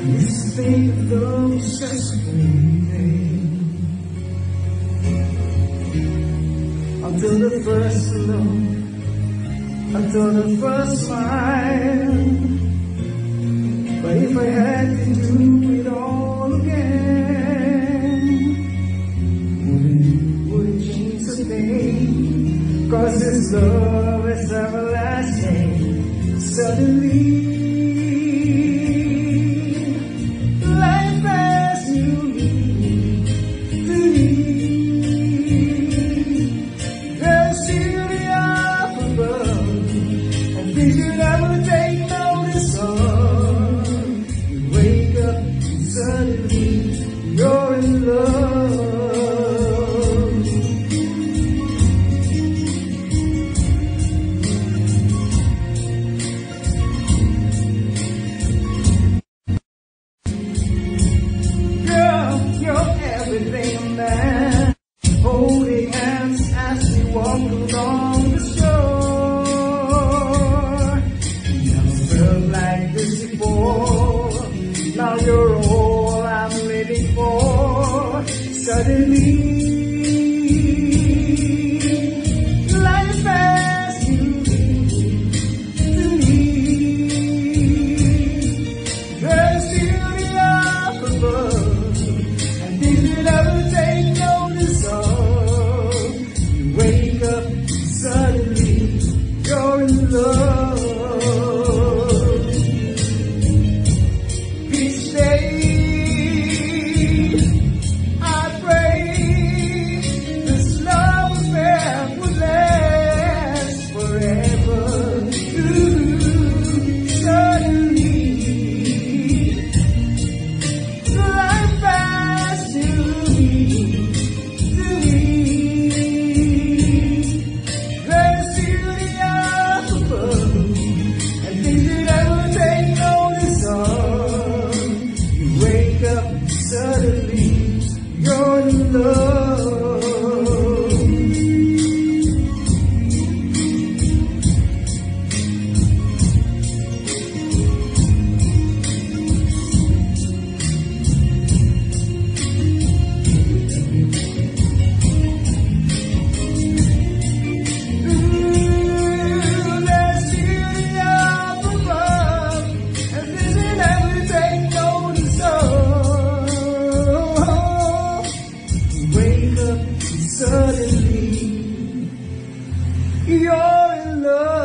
emotions fading until the first love, until the first smile. But if I had to do it all again, wouldn't, wouldn't change a thing. Cause this love is everlasting. Suddenly, and like this before. Now you're all I'm living for. Suddenly, life has you to me. There's beauty up above, and things you never take notice of. You wake up, suddenly you're in love. You're in love.